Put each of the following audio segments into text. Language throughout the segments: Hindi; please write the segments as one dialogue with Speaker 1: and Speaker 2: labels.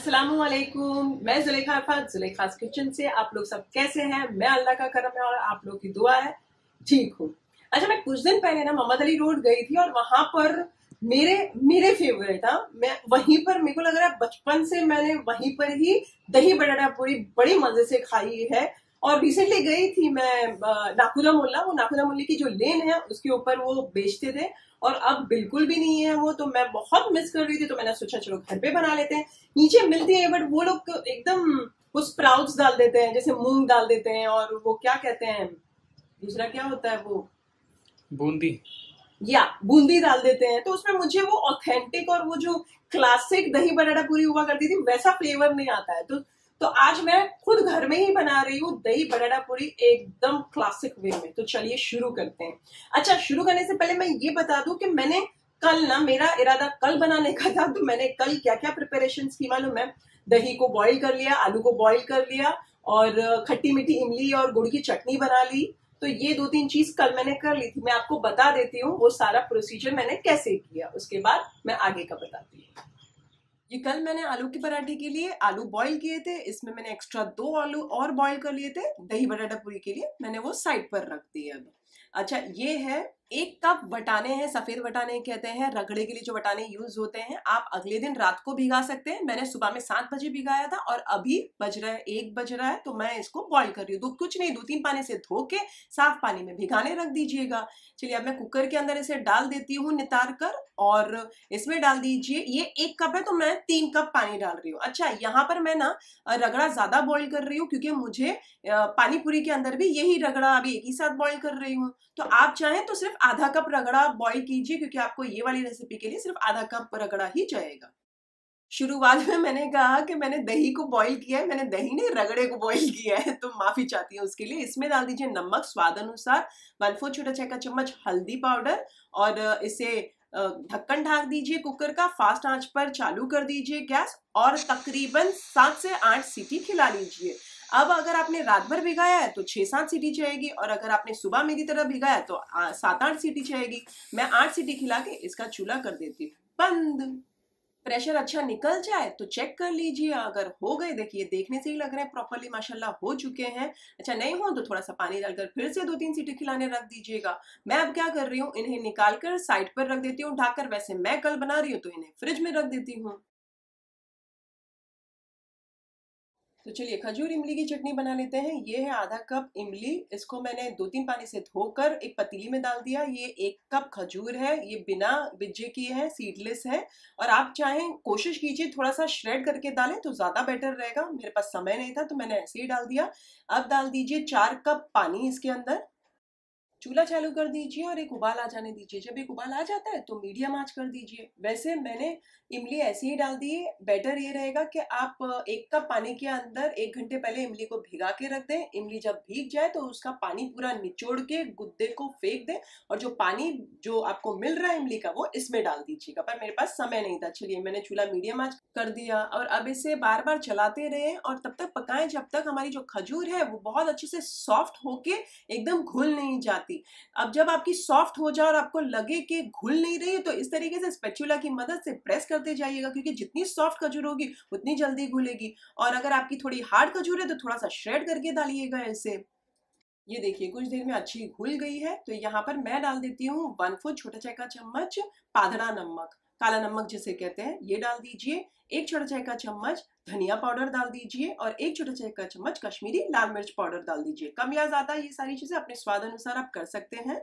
Speaker 1: असलकुम मैं जुलेखा अरफात जुलेखास किचन से। आप लोग सब कैसे हैं? मैं अल्लाह का करम है और आप लोग की दुआ है। ठीक हूँ। अच्छा मैं कुछ दिन पहले ना मोहम्मद अली रोड गई थी और वहाँ पर मेरे मेरे फेवरेट था मैं वहीं पर, मेरे को लग रहा है बचपन से मैंने वहीं पर ही दही बटाटा पूरी बड़ी मज़े से खाई है। और रिसेंटली गई थी मैं नाकुला मुल्ला। वो नाकुला मुल्ली की जो लेन है उसके ऊपर वो बेचते थे। और अब बिल्कुल भी नहीं है वो तो मैं बहुत मिस कर रही थी तो मैंने सोचा चलो घर पे बना लेते हैं। नीचे मिलती है बट वो लोग एकदम वो स्प्राउट्स डाल देते हैं जैसे मूंग डाल देते हैं और वो क्या कहते हैं दूसरा क्या होता है वो?
Speaker 2: बूंदी।
Speaker 1: या बूंदी डाल देते हैं। तो उसमें मुझे वो ऑथेंटिक और वो जो क्लासिक दही बटाटा पूरी हुआ करती थी वैसा फ्लेवर नहीं आता है। तो तो आज मैं खुद घर में ही बना रही हूँ, दही बटाटा पूरी एकदम क्लासिक वे में। तो चलिए शुरू करते हैं। अच्छा शुरू करने से पहले मैं ये बता दूँ कि मैंने कल ना, मेरा इरादा कल बनाने का था तो मैंने कल क्या क्या प्रिपरेशन की मालूम है? दही को बॉईल कर लिया, आलू को बॉईल कर लिया और खट्टी मीठी इमली और गुड़ की चटनी बना ली। तो ये दो तीन चीज़ कल मैंने कर ली थी। मैं आपको बता देती हूँ वो सारा प्रोसीजर मैंने कैसे किया, उसके बाद मैं आगे का बताती हूँ। ये कल मैंने आलू के पराठे के लिए आलू बॉईल किए थे, इसमें मैंने एक्स्ट्रा दो आलू और बॉईल कर लिए थे, दही बटाटा पूरी के लिए, मैंने वो साइड पर रख दिए अब। अच्छा ये है एक कप वटाने हैं, सफ़ेद वटाने कहते हैं, रगड़े के लिए जो वटाने यूज़ होते हैं, आप अगले दिन रात को भिगा सकते हैं। मैंने सुबह में सात बजे भिगाया था और अभी बज रहा है, एक बज रहा है तो मैं इसको बॉईल कर रही हूँ। कुछ नहीं, दो तीन पानी से धो के साफ़ पानी में भिगाने रख दीजिएगा। चलिए अब मैं कुकर के अंदर इसे डाल देती हूँ नितार कर और इसमें डाल दीजिए, ये एक कप है तो मैं तीन कप पानी डाल रही हूँ। अच्छा यहाँ पर मैं ना रगड़ा ज़्यादा बॉईल कर रही हूँ क्योंकि मुझे पानीपुरी के अंदर भी यही रगड़ा अभी एक ही साथ बॉईल कर रही हूँ। तो आप चाहें तो सिर्फ़ आधा कप रगड़ा बॉईल कीजिए, क्योंकि आपको ये वाली रेसिपी के लिए सिर्फ़ आधा कप रगड़ा ही जाएगा। शुरुआत में मैंने कहा कि मैंने दही को बॉईल किया है, मैंने दही ने रगड़े को बॉईल किया है तो माफ़ी चाहती हूँ उसके लिए। इसमें डाल दीजिए नमक, स्वाद अनुसार वन फोर छोटा चाय का चम्मच हल्दी पाउडर और इसे ढक्कन ढाक दीजिए कुकर का, फास्ट आँच पर चालू कर दीजिए गैस और तकरीबन सात से आठ सीटी खिला लीजिए। अब अगर आपने रात भर भिगाया है तो छह सात सीटी चाहिएगी और अगर आपने सुबह मेरी तरह भिगाया तो सात आठ सीटी चाहिएगी मैं आठ सीटी खिला के इसका चूल्हा कर देती हूँ। बंद। प्रेशर अच्छा निकल जाए तो चेक कर लीजिए। अगर हो गए, देखिए, देखने से ही लग रहे हैं प्रॉपरली, माशाल्लाह, हो चुके हैं। अच्छा नहीं हो तो थोड़ा सा पानी डालकर फिर से दो तीन सीटी खिलाने रख दीजिएगा। मैं अब क्या कर रही हूँ, इन्हें निकाल कर साइड पर रख देती हूँ, ढाकर। वैसे मैं कल बना रही हूँ तो इन्हें फ्रिज में रख देती हूँ। तो चलिए खजूर इमली की चटनी बना लेते हैं। ये है आधा कप इमली। इसको मैंने दो तीन पानी से धोकर एक पतीली में डाल दिया। ये एक कप खजूर है। ये बिना बिज्जे की है सीडलेस है। और आप चाहें, कोशिश कीजिए थोड़ा सा श्रेड करके डालें तो ज़्यादा बेटर रहेगा। मेरे पास समय नहीं था तो मैंने ऐसे ही डाल दिया। अब डाल दीजिए चार कप पानी इसके अंदर। चूल्हा चालू कर दीजिए और एक उबाल आ जाने दीजिए। जब एक उबाल आ जाता है तो मीडियम आँच कर दीजिए। वैसे मैंने इमली ऐसे ही डाल दी है बेटर ये रहेगा कि आप एक कप पानी के अंदर एक घंटे पहले इमली को भिगा के रख दें। इमली जब भीग जाए तो उसका पानी पूरा निचोड़ के गुद्दे को फेंक दें और जो पानी जो आपको मिल रहा है इमली का वो इसमें डाल दीजिएगा। पर मेरे पास समय नहीं था। चलिए मैंने चूल्हा मीडियम आँच कर दिया और अब इसे बार बार चलाते रहे और तब तक पकाएँ जब तक हमारी जो खजूर है वो बहुत अच्छे से सॉफ्ट होके एकदम घुल नहीं जाती। जाती अब जब आपकी सॉफ्ट हो जाए और आपको लगे कि घुल नहीं रही है तो इस तरीके से स्पेचुला की मदद से प्रेस करते जाइएगा, क्योंकि जितनी सॉफ्ट खजूर होगी, उतनी जल्दी घुलेगी। और अगर आपकी थोड़ी हार्ड खजूर है तो थोड़ा सा श्रेड करके डालिएगा इसे। ये देखिए, कुछ देर में अच्छी घुल गई है तो यहाँ पर मैं डाल देती हूँ वन फोर छोटा चाय का चम्मच पादरा नमक। काला नमक जिसे कहते हैं, ये डाल दीजिए। एक छोटा चाय का चम्मच धनिया पाउडर डाल दीजिए और एक छोटा चाय का चम्मच कश्मीरी लाल मिर्च पाउडर डाल दीजिए। कम या ज़्यादा ये सारी चीज़ें अपने स्वाद अनुसार आप कर सकते हैं।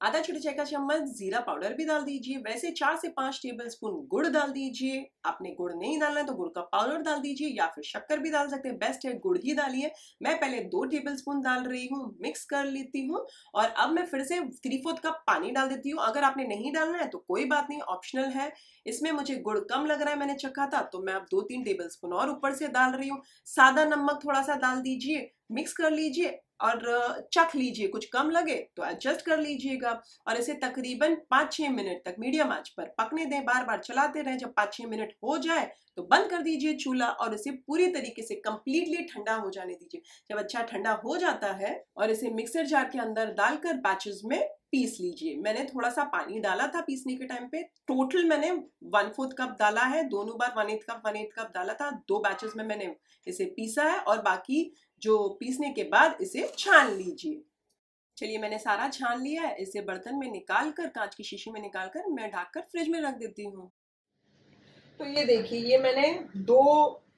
Speaker 1: आधा छोटे चाय का चम्मच, जीरा पाउडर भी डाल दीजिए। वैसे चार से पाँच टेबल स्पून गुड़ डाल दीजिए। आपने गुड़ नहीं डालना है तो गुड़ का पाउडर डाल दीजिए या फिर शक्कर भी डाल सकते हैं। बेस्ट है गुड़ ही डालिए। मैं पहले दो टेबल स्पून डाल रही हूँ, मिक्स कर लेती हूँ और अब मैं फिर से थ्री फोर्थ कप पानी डाल देती हूँ। अगर आपने नहीं डालना है तो कोई बात नहीं, ऑप्शनल है। इसमें मुझे गुड़ कम लग रहा है, मैंने चखा था तो मैं अब दो तीन टेबल स्पून और ऊपर से डाल रही हूँ। सादा नमक थोड़ा सा डाल दीजिए, मिक्स कर लीजिए। और चख लीजिए, कुछ कम लगे तो एडजस्ट कर लीजिएगा और इसे तकरीबन पाँच छः मिनट तक मीडियम आँच पर पकने दें। बार बार चलाते रहें। जब पाँच छः मिनट हो जाए तो बंद कर दीजिए चूल्हा और इसे पूरी तरीके से कम्प्लीटली ठंडा हो जाने दीजिए। जब अच्छा ठंडा हो जाता है और इसे मिक्सर जार के अंदर डालकर बैचेस में पीस लीजिए। मैंने थोड़ा सा पानी डाला था पीसने के टाइम पे। टोटल मैंने वन फोर्थ कप डाला है। दोनों बार one eighth cup one eighth cup डाला था। दो बैचेस में मैंने इसे पीसा है और बाकी जो पीसने के बाद इसे छान लीजिए। चलिए, मैंने सारा छान लिया है। इसे बर्तन में निकाल कर कांच की शीशी में निकाल कर मैं ढाक कर फ्रिज में रख देती हूँ। तो ये देखिए, ये मैंने दो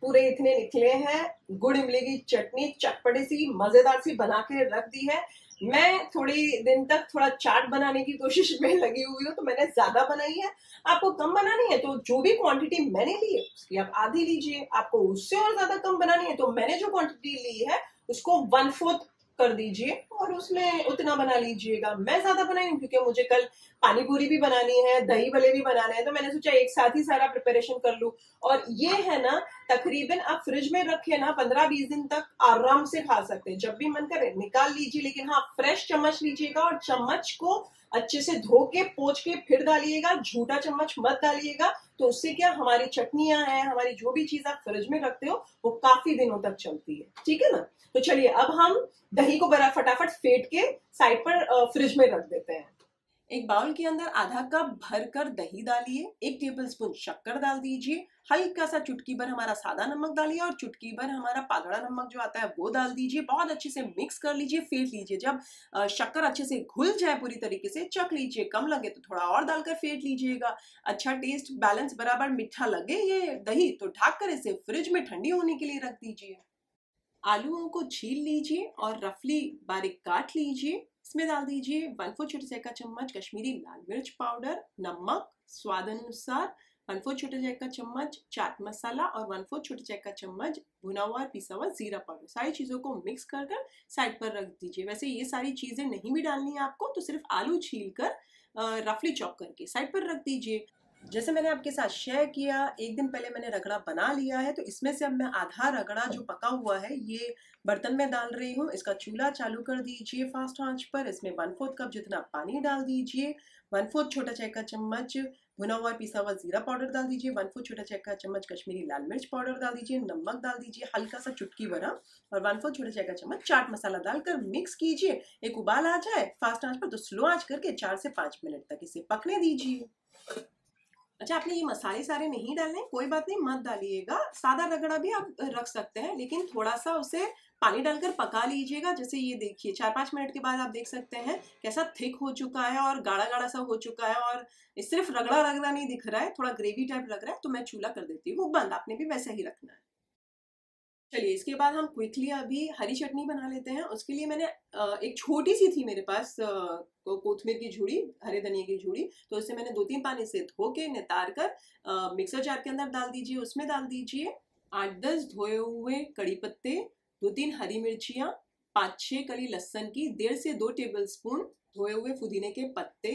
Speaker 1: पूरे इतने निकले हैं। गुड़, इमली की चटनी चटपटी सी, मज़ेदार सी बना के रख दी है। मैं थोड़ी दिन तक थोड़ा चाट बनाने की कोशिश में लगी हुई हूँ तो मैंने ज़्यादा बनाई है। आपको कम बनानी है तो जो भी क्वांटिटी मैंने ली है, उसकी आप आधी लीजिए। आपको उससे और ज़्यादा कम बनानी है तो मैंने जो क्वांटिटी ली है, उसको वन फोर्थ कर दीजिए और उसमें उतना बना लीजिएगा। मैं ज़्यादा बनाई हूँ क्योंकि मुझे कल पानी पूरी भी बनानी है, दही भले भी बनाने हैं तो मैंने सोचा एक साथ ही सारा प्रिपरेशन कर लू। और ये है ना तकरीबन आप फ्रिज में रखे ना पंद्रह बीस दिन तक आराम से खा सकते हैं। जब भी मन करे, निकाल लीजिए, लेकिन हाँ फ्रेश चम्मच लीजिएगा और चम्मच को अच्छे से धो के पोच के फिर डालिएगा, झूठा चम्मच मत डालिएगा तो उससे क्या हमारी चटनियाँ हैं, हमारी जो भी चीज़ आप फ्रिज में रखते हो, वो काफ़ी दिनों तक चलती है। ठीक है ना? तो चलिए, अब हम दही को बड़ा फटाफट फेट के साइड पर फ्रिज में रख देते हैं। एक बाउल के अंदर आधा कप भर कर दही डालिए, एक टेबल स्पून शक्कर डाल दीजिए, हल्का सा चुटकी भर हमारा सादा नमक डालिए और चुटकी भर हमारा पादड़ा नमक जो आता है वो डाल दीजिए। बहुत अच्छे से मिक्स कर लीजिए, फेंट लीजिए। जब शक्कर अच्छे से घुल जाए पूरी तरीके से, चख लीजिए। कम लगे तो थोड़ा और डालकर फेंट लीजिएगा। अच्छा टेस्ट, बैलेंस बराबर मीठा लगे ये दही तो ढाक कर इसे फ्रिज में ठंडी होने के लिए रख दीजिए। आलूओं को छील लीजिए और रफली बारीक काट लीजिए। इसमें डाल दीजिए वन फोर छोटे चाय का चम्मच कश्मीरी लाल मिर्च पाउडर, नमक, स्वाद अनुसार वन फोर छोटे चाय का चम्मच चाट मसाला और वन फोर छोटे चाय का चम्मच भुना हुआ और पिसा हुआ जीरा पाउडर। सारी चीज़ों को मिक्स कर कर साइड पर रख दीजिए। वैसे ये सारी चीज़ें नहीं भी डालनी है आपको तो सिर्फ़ आलू छील कर रफली चॉप करके साइड पर रख दीजिए। जैसे मैंने आपके साथ शेयर किया, एक दिन पहले मैंने रगड़ा बना लिया है तो इसमें से अब मैं आधा रगड़ा जो पका हुआ है, ये बर्तन में डाल रही हूँ। इसका चूल्हा चालू कर दीजिए फास्ट आँच पर। इसमें वन फोर्थ कप जितना पानी डाल दीजिए। वन फोर्थ छोटा चाय का चम्मच भुना हुआ पिसा हुआ जीरा पाउडर डाल दीजिए। वन फोर्थ छोटा चाय का चम्मच कश्मीरी लाल मिर्च पाउडर डाल दीजिए। नमक डाल दीजिए हल्का सा चुटकी भरा। और वन फोर्थ छोटा चाय का चम्मच चाट मसाला डालकर मिक्स कीजिए। एक उबाल आ जाए फास्ट आँच पर तो स्लो आँच करके चार से पाँच मिनट तक इसे पकने दीजिए। अच्छा आपने ये मसाले सारे नहीं डालने? कोई बात नहीं, मत डालिएगा। सादा रगड़ा भी आप रख सकते हैं, लेकिन थोड़ा सा उसे पानी डालकर पका लीजिएगा। जैसे ये देखिए चार पाँच मिनट के बाद आप देख सकते हैं कैसा थिक हो चुका है और गाढ़ा गाढ़ा सा हो चुका है और सिर्फ़ रगड़ा रगड़ा नहीं दिख रहा है, थोड़ा ग्रेवी टाइप लग रहा है तो मैं चूल्हा कर देती हूँ। बंद, आपने भी वैसा ही रखना है। चलिए, इसके बाद हम क्विकली अभी हरी चटनी बना लेते हैं। उसके लिए मैंने एक छोटी सी थी मेरे पास कोथमीर की झूड़ी, हरे धनिया की झूड़ी। तो उसे मैंने दो तीन पानी से धो के नितार कर मिक्सर जार के अंदर डाल दीजिए, उसमें डाल दीजिए आठ दस धोए हुए कड़ी पत्ते, दो तीन हरी मिर्चियाँ, पाँच छः कली लहसन की, डेढ़ से दो टेबल स्पून धोए हुए पुदीने के पत्ते,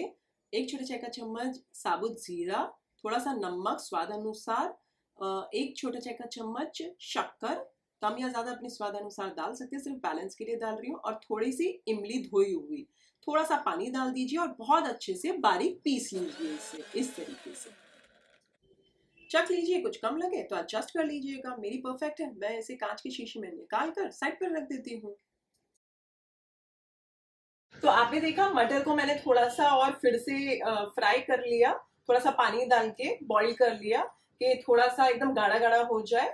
Speaker 1: एक छोटे चाय का चम्मच साबुत ज़ीरा, थोड़ा सा नमक स्वाद अनुसार एक छोटा चाय का चम्मच शक्कर कम या ज़्यादा अपने स्वाद अनुसार डाल सकते हैं, सिर्फ़ बैलेंस के लिए डाल रही हूँ और थोड़ी सी इमली धोई हुई। थोड़ा सा पानी डाल दीजिए और बहुत अच्छे से बारीक पीस लीजिए इसे, इस तरीके से। चख लीजिए, कुछ कम लगे तो एडजस्ट कर लीजिएगा। मेरी परफेक्ट है, मैं इसे कांच की शीशी में निकाल कर साइड पर रख देती हूँ। तो आपने देखा, मटर को मैंने थोड़ा सा और फिर से फ्राई कर लिया थोड़ा सा पानी डाल के बॉईल कर लिया कि थोड़ा सा एकदम गाढ़ा गाढ़ा हो जाए।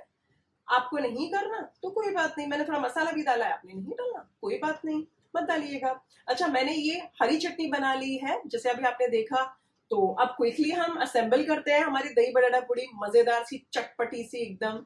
Speaker 1: आपको नहीं करना तो कोई बात नहीं। मैंने थोड़ा मसाला भी डाला है, आपने नहीं डालना कोई बात नहीं, मत डालिएगा। अच्छा मैंने ये हरी चटनी बना ली है, जैसे अभी आपने देखा तो अब क्विकली हम असेंबल करते हैं हमारी दही बटाटा पूरी मज़ेदार सी, चटपटी सी एकदम।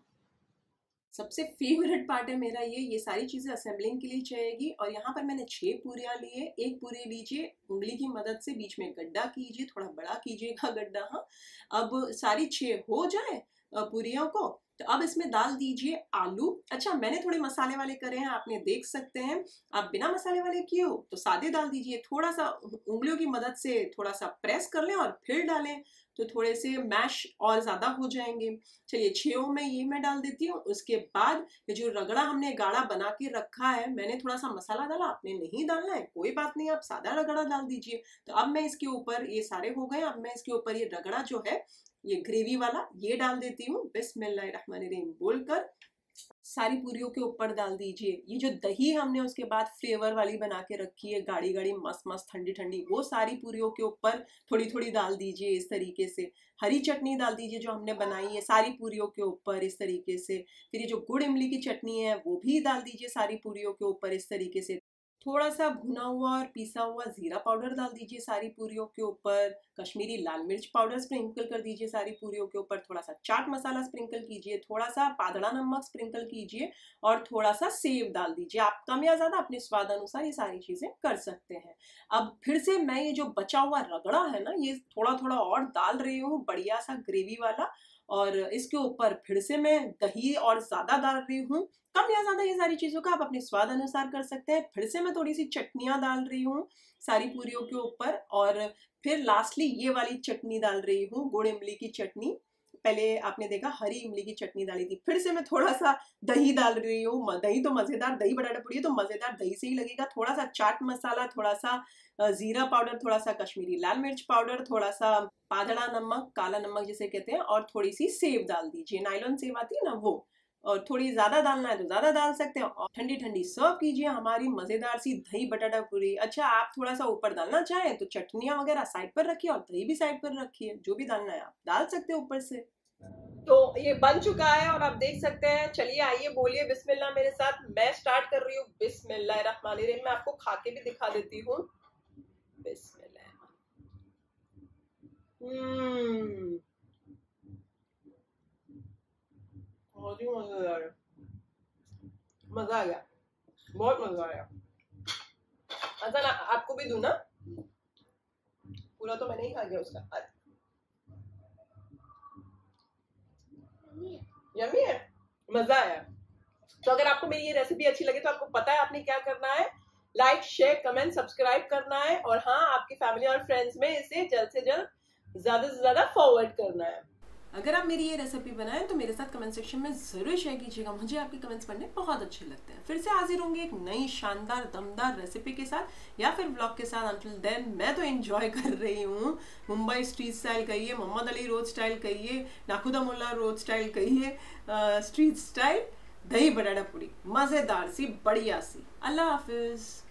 Speaker 1: सबसे फेवरेट पार्ट है मेरा ये ये सारी चीज़ें असेंबलिंग के लिए चाहिएगी और यहाँ पर मैंने छह पूरियाँ है। एक पूरी लीजिए, उंगली की मदद से, बीच में गड्ढा कीजिए, थोड़ा बड़ा कीजिएगा गड्ढा हाँ। अब सारी छह हो जाए पूरियों को तो अब इसमें डाल दीजिए आलू। अच्छा मैंने थोड़े मसाले वाले करे हैं आपने देख सकते हैं। आप बिना मसाले वाले किए हो तो सादे डाल दीजिए। थोड़ा सा उंगलियों की मदद से थोड़ा सा प्रेस कर लें और फिर डालें। तो थोड़े से मैश और ज़्यादा हो जाएँगे। चलिए छो में ये मैं डाल देती हूँ। उसके बाद ये जो रगड़ा हमने गाढ़ा बना के रखा है, मैंने थोड़ा सा मसाला डाला। आपने नहीं डालना है, कोई बात नहीं, आप सादा रगड़ा डाल दीजिए। तो अब मैं इसके ऊपर, ये सारे हो गए, अब मैं इसके ऊपर ये रगड़ा जो है, ये ग्रेवी वाला, ये डाल देती हूँ। बिस्मिल्लाहिर्रहमानिर्रहीम, बोलकर सारी पूरी के ऊपर डाल दीजिए। ये जो दही हमने उसके बाद फ्लेवर वाली बना के रखी है गाढ़ी गाढ़ी मस्त मस्त ठंडी ठंडी वो सारी पूरी के ऊपर थोड़ी थोड़ी डाल दीजिए इस तरीके से। हरी चटनी डाल दीजिए जो हमने बनाई है सारी पूरी के ऊपर इस तरीके से। फिर ये जो गुड़ इमली की चटनी है, वो भी डाल दीजिए सारी पूरी के ऊपर इस तरीके से। थोड़ा सा भुना हुआ और पीसा हुआ ज़ीरा पाउडर डाल दीजिए सारी पूरियों के ऊपर। कश्मीरी लाल मिर्च पाउडर स्प्रिंकल कर दीजिए सारी पूरियों के ऊपर। थोड़ा सा चाट मसाला स्प्रिंकल कीजिए थोड़ा सा पादड़ा नमक स्प्रिंकल कीजिए और थोड़ा सा सेव डाल दीजिए। आप कम या ज़्यादा अपने स्वाद अनुसार ये सारी चीज़ें कर सकते हैं। अब फिर से मैं ये जो बचा हुआ रगड़ा है ना, ये थोड़ा थोड़ा और डाल रही हूँ, बढ़िया सा ग्रेवी वाला। और इसके ऊपर फिर से मैं दही और ज़्यादा डाल रही हूँ। कम या ज़्यादा ये सारी चीज़ों का आप अपने स्वाद अनुसार कर सकते हैं। फिर से मैं थोड़ी सी चटनियाँ डाल रही हूँ सारी पूरियों के ऊपर और फिर लास्टली ये वाली चटनी डाल रही हूँ, गुड़ इमली की चटनी। पहले आपने देखा हरी इमली की चटनी डाली थी। फिर से मैं थोड़ा सा दही डाल रही हूँ। दही तो मज़ेदार, दही बटाटा पूरी है तो मज़ेदार दही से ही लगेगा। थोड़ा सा चाट मसाला थोड़ा सा ज़ीरा पाउडर थोड़ा सा कश्मीरी लाल मिर्च पाउडर थोड़ा सा पादड़ा नमक, काला नमक जिसे कहते हैं, और थोड़ी सी सेब डाल दीजिए। नाइलॉन सेब आती है ना, वो। और थोड़ी ज़्यादा डालना है तो ज़्यादा डाल सकते हैं और ठंडी ठंडी सर्व कीजिए हमारी मज़ेदार सी दही बटाटा पूरी। अच्छा आप थोड़ा सा ऊपर डालना चाहें तो चटनियाँ वगैरह साइड पर रखिए और दही भी साइड पर रखिए, जो भी डालना है आप डाल सकते हैं ऊपर से। तो ये बन चुका है और आप देख सकते हैं। चलिए आइए बोलिए बिस्मिल्लाह मेरे साथ। मैं स्टार्ट कर रही हूँ। बिस्मिल्लाह रहमान मैं आपको खा के भी दिखा देती हूँ। बिस्मिल्लाह। बहुत ही मज़ेदार मज़ा आ गया। बहुत मज़ा आया। अच्छा ना आपको भी दू ना? पूरा तो मैंने ही खा गया उसका। यमी है। मज़ा आया। तो अगर आपको मेरी ये रेसिपी अच्छी लगे तो आपको पता है आपने क्या करना है। लाइक शेयर कमेंट सब्सक्राइब करना है। और हाँ आपकी फैमिली और फ्रेंड्स में इसे जल्द से जल्द ज़्यादा से ज़्यादा फॉरवर्ड करना है। अगर आप मेरी ये रेसिपी बनाएँ तो मेरे साथ कमेंट सेक्शन में ज़रूर शेयर कीजिएगा। मुझे आपके कमेंट्स पढ़ने बहुत अच्छे लगते हैं। फिर से हाजिर होंगे एक नई शानदार, दमदार रेसिपी के साथ, या फिर ब्लॉग के साथ। अंटिल देन मैं तो एंजॉय कर रही हूँ। मुंबई स्ट्रीट स्टाइल कहिए, मोहम्मद अली रोड स्टाइल कहिए, नाखुदा मुल्ला रोड स्टाइल कहिए स्ट्रीट स्टाइल दही बटाटा पूरी। मज़ेदार सी, बढ़िया सी। अल्लाह हाफिज़।